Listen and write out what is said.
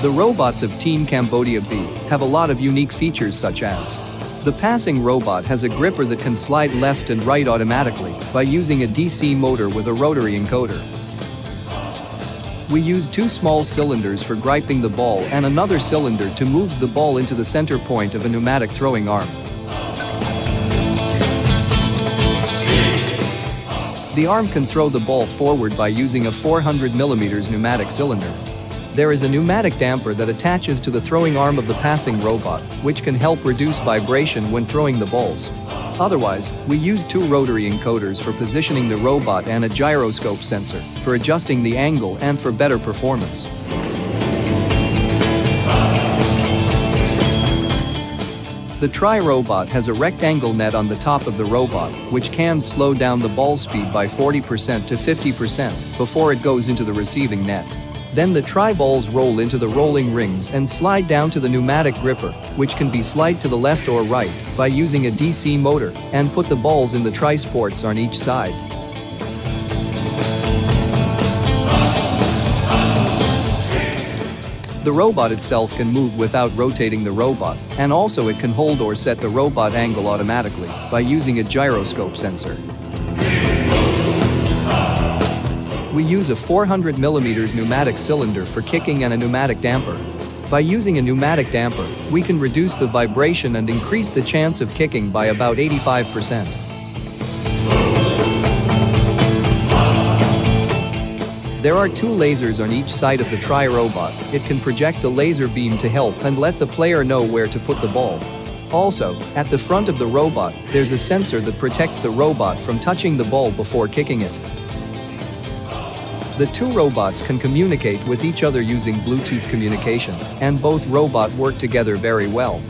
The robots of Team Cambodia B have a lot of unique features such as the passing robot has a gripper that can slide left and right automatically by using a DC motor with a rotary encoder. We use two small cylinders for griping the ball and another cylinder to move the ball into the center point of a pneumatic throwing arm. The arm can throw the ball forward by using a 400mm pneumatic cylinder. There is a pneumatic damper that attaches to the throwing arm of the passing robot, which can help reduce vibration when throwing the balls. Otherwise, we use two rotary encoders for positioning the robot and a gyroscope sensor for adjusting the angle and for better performance. The Try-Robot has a rectangle net on the top of the robot, which can slow down the ball speed by 40% to 50% before it goes into the receiving net. Then the try-balls roll into the rolling rings and slide down to the pneumatic gripper, which can be slide to the left or right by using a DC motor and put the balls in the try-spots on each side. The robot itself can move without rotating the robot, and also it can hold or set the robot angle automatically by using a gyroscope sensor. We use a 400mm pneumatic cylinder for kicking and a pneumatic damper. By using a pneumatic damper, we can reduce the vibration and increase the chance of kicking by about 85%. There are two lasers on each side of the try-robot. It can project the laser beam to help and let the player know where to put the ball. Also, at the front of the robot, there's a sensor that protects the robot from touching the ball before kicking it. The two robots can communicate with each other using Bluetooth communication, and both robot work together very well.